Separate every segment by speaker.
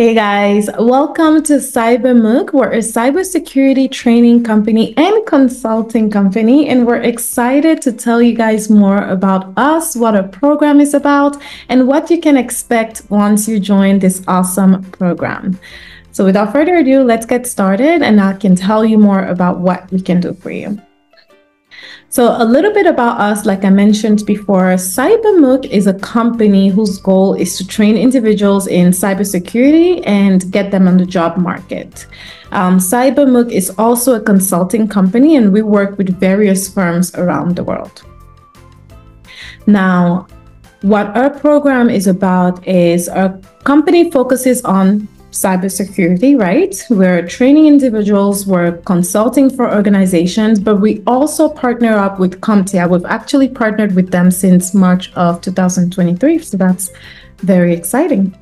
Speaker 1: Hey guys, welcome to CyberMuk. We're a cybersecurity training company and consulting company, and we're excited to tell you guys more about us, what our program is about, and what you can expect once you join this awesome program. So, without further ado, let's get started, and I can tell you more about what we can do for you. So, a little bit about us, like I mentioned before, CyberMuk is a company whose goal is to train individuals in cybersecurity and get them on the job market. Um, is also a consulting company, and we work with various firms around the world. Now, what our program is about is our company focuses on cybersecurity, right? We're training individuals, we're consulting for organizations, but we also partner up with CompTIA. We've actually partnered with them since March of 2023, so that's very exciting.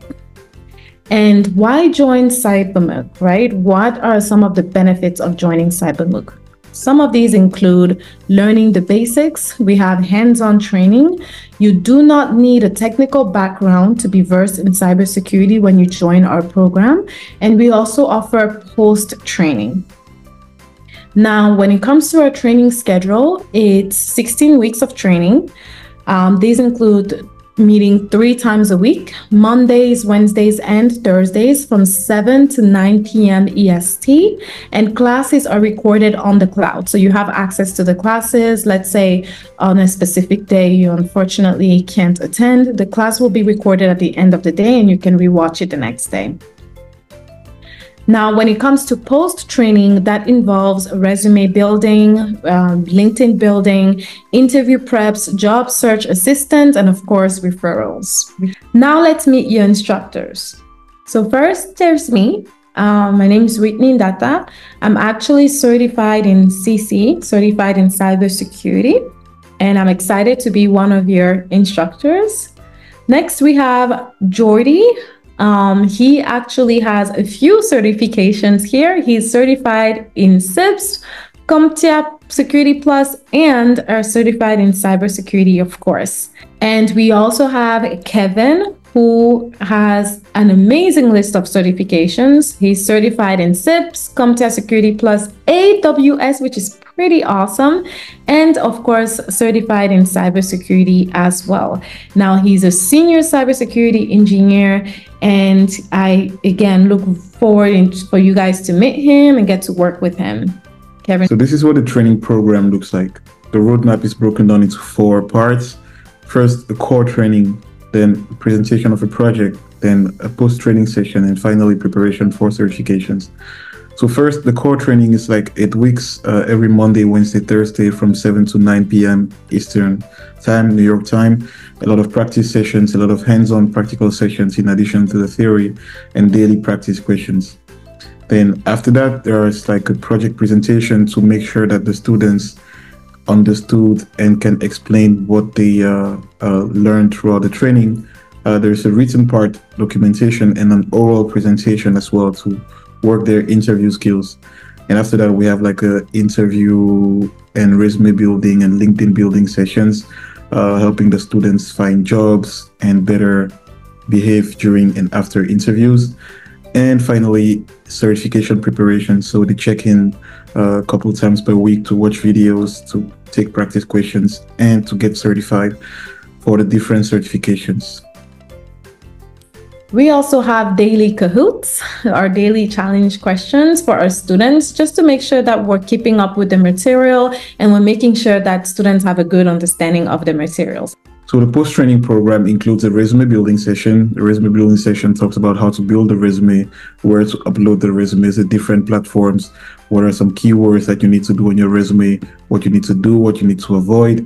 Speaker 1: And why join CyberMuk, right? What are some of the benefits of joining CyberMuk? Some of these include learning the basics. We have hands on training. You do not need a technical background to be versed in cybersecurity when you join our program. And we also offer post training. Now, when it comes to our training schedule, it's 16 weeks of training. Um, these include meeting three times a week Mondays, Wednesdays, and Thursdays from 7 to 9 p.m. EST. And classes are recorded on the cloud. So you have access to the classes. Let's say on a specific day you unfortunately can't attend, the class will be recorded at the end of the day and you can rewatch it the next day. Now, when it comes to post training, that involves resume building, um, LinkedIn building, interview preps, job search assistance, and of course, referrals. Now, let's meet your instructors. So, first, there's me. Um, my name is Whitney Ndata. I'm actually certified in CC, certified in cybersecurity, and I'm excited to be one of your instructors. Next, we have Jordy. Um, he actually has a few certifications here. He's certified in CIBS, CompTIA Security Plus, and are certified in cybersecurity, of course. And we also have Kevin, who has an amazing list of certifications. He's certified in CIBS, CompTIA Security Plus, AWS, which is pretty awesome, and of course, certified in cybersecurity as well. Now, he's a senior cybersecurity engineer, and I again look forward for you guys to meet him and get to work with him.
Speaker 2: Kevin. So, this is what the training program looks like. The roadmap is broken down into four parts. First, the core training then presentation of a project, then a post-training session, and finally preparation for certifications. So first, the core training is like eight weeks, uh, every Monday, Wednesday, Thursday from 7 to 9 p.m. Eastern time, New York time. A lot of practice sessions, a lot of hands-on practical sessions in addition to the theory and daily practice questions. Then after that, there is like a project presentation to make sure that the students understood and can explain what they uh, uh, learned throughout the training. Uh, there's a written part, documentation, and an oral presentation as well to work their interview skills. And after that, we have like a interview and resume building and LinkedIn building sessions, uh, helping the students find jobs and better behave during and after interviews. And finally, certification preparation. So they check in uh, a couple times per week to watch videos, to take practice questions, and to get certified for the different certifications.
Speaker 1: We also have daily Kahoots, our daily challenge questions for our students, just to make sure that we're keeping up with the material and we're making sure that students have a good understanding of the materials.
Speaker 2: So the post-training program includes a resume building session. The resume building session talks about how to build a resume, where to upload the resumes, the different platforms, what are some keywords that you need to do on your resume, what you need to do, what you need to avoid.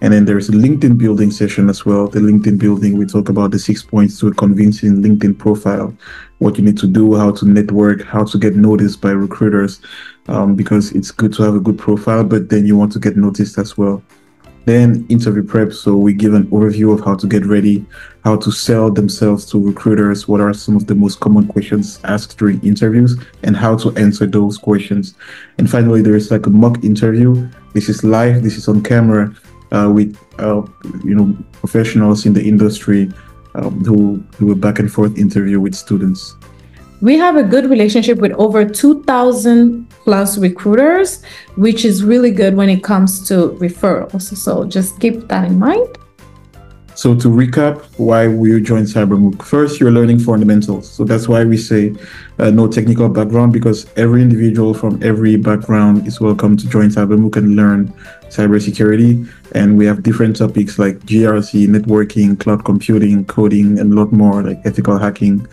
Speaker 2: And then there's a LinkedIn building session as well. The LinkedIn building, we talk about the six points to a convincing LinkedIn profile, what you need to do, how to network, how to get noticed by recruiters, um, because it's good to have a good profile, but then you want to get noticed as well. Then interview prep. So we give an overview of how to get ready, how to sell themselves to recruiters, what are some of the most common questions asked during interviews, and how to answer those questions. And finally, there is like a mock interview. This is live. This is on camera uh, with uh, you know professionals in the industry um, who do a back and forth interview with students.
Speaker 1: We have a good relationship with over 2,000 plus recruiters, which is really good when it comes to referrals. So just keep that in mind.
Speaker 2: So to recap, why you join CyberMuk? First, you're learning fundamentals. So that's why we say uh, no technical background because every individual from every background is welcome to join CyberMuk and learn cybersecurity. And we have different topics like GRC, networking, cloud computing, coding, and a lot more like ethical hacking,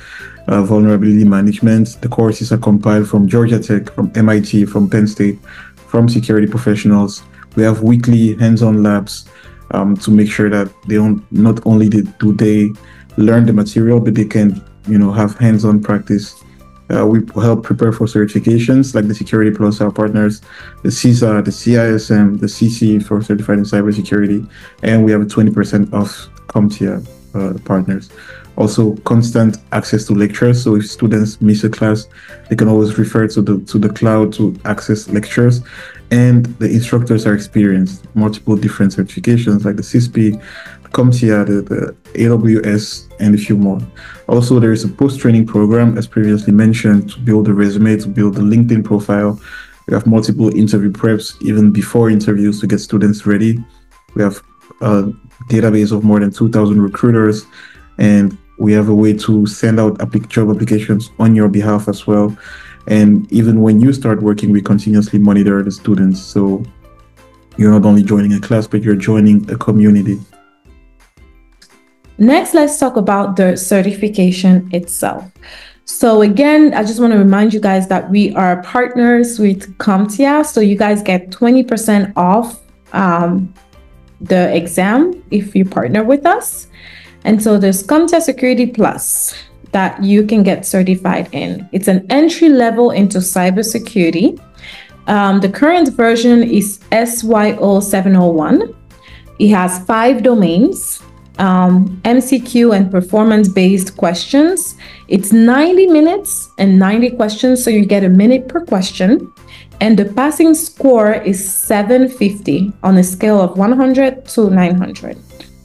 Speaker 2: uh, vulnerability management. The courses are compiled from Georgia Tech, from MIT, from Penn State, from security professionals. We have weekly hands-on labs um, to make sure that they don't not only do they learn the material, but they can you know have hands-on practice. Uh, we help prepare for certifications like the Security Plus, our partners, the CISA, the CISM, the CC for certified in cybersecurity, and we have a 20% off CompTIA uh, partners. Also, constant access to lectures. So if students miss a class, they can always refer to the to the cloud to access lectures and the instructors are experienced, multiple different certifications like the CISSP, CompTIA, the, the AWS, and a few more. Also, there is a post-training program, as previously mentioned, to build a resume, to build a LinkedIn profile. We have multiple interview preps even before interviews to get students ready. We have a database of more than 2,000 recruiters, and we have a way to send out job applications on your behalf as well. And even when you start working, we continuously monitor the students. So you're not only joining a class, but you're joining a community.
Speaker 1: Next, let's talk about the certification itself. So again, I just want to remind you guys that we are partners with CompTIA. So you guys get 20% off um, the exam if you partner with us. And so there's CompTIA Security Plus that you can get certified in. It's an entry level into cybersecurity. Um, the current version is SYO 701. It has five domains, um, MCQ and performance based questions. It's 90 minutes and 90 questions, so you get a minute per question. And the passing score is 750 on a scale of 100 to 900.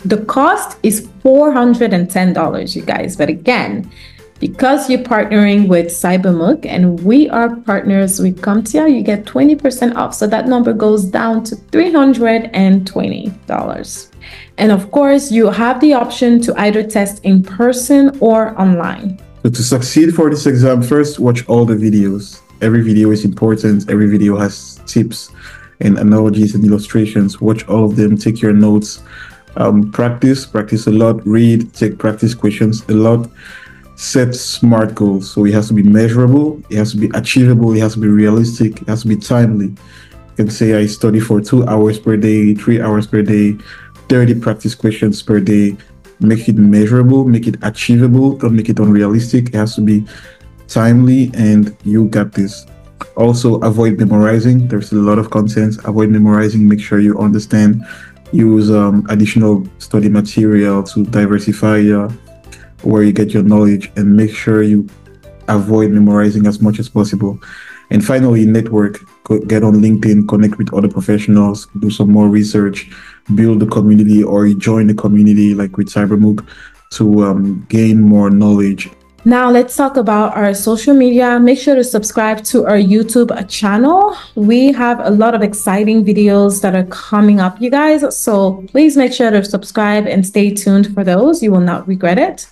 Speaker 1: The cost is $410, you guys. But again, because you're partnering with CyberMuk and we are partners with CompTIA, you get 20% off. So that number goes down to $320. And of course, you have the option to either test in person or online.
Speaker 2: So to succeed for this exam, first watch all the videos. Every video is important. Every video has tips and analogies and illustrations. Watch all of them, take your notes um, practice, practice a lot, read, take practice questions a lot, set smart goals. So it has to be measurable, it has to be achievable, it has to be realistic, it has to be timely. You can say I study for two hours per day, three hours per day, 30 practice questions per day. Make it measurable, make it achievable, don't make it unrealistic. It has to be timely, and you got this. Also, avoid memorizing. There's a lot of content. Avoid memorizing. Make sure you understand use um, additional study material to diversify uh, where you get your knowledge and make sure you avoid memorizing as much as possible. And finally, network, get on LinkedIn, connect with other professionals, do some more research, build a community or join the community like with CyberMuk to um, gain more knowledge
Speaker 1: now let's talk about our social media. Make sure to subscribe to our YouTube channel. We have a lot of exciting videos that are coming up, you guys. So please make sure to subscribe and stay tuned for those. You will not regret it.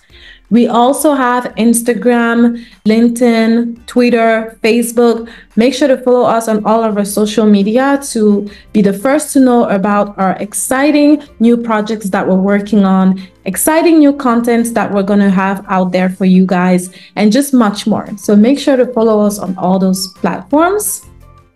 Speaker 1: We also have Instagram, LinkedIn, Twitter, Facebook. Make sure to follow us on all of our social media to be the first to know about our exciting new projects that we're working on, exciting new contents that we're going to have out there for you guys, and just much more. So make sure to follow us on all those platforms.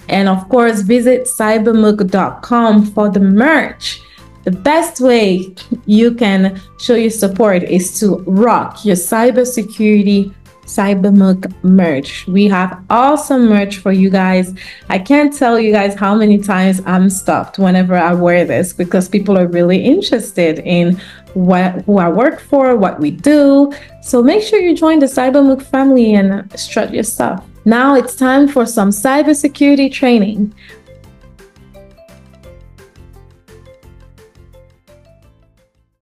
Speaker 1: And of course, visit cybermuk.com for the merch. The best way you can show your support is to rock your cybersecurity CyberMuk merch. We have awesome merch for you guys. I can't tell you guys how many times I'm stopped whenever I wear this because people are really interested in what who I work for, what we do. So make sure you join the CyberMuk family and strut your stuff. Now it's time for some cybersecurity training.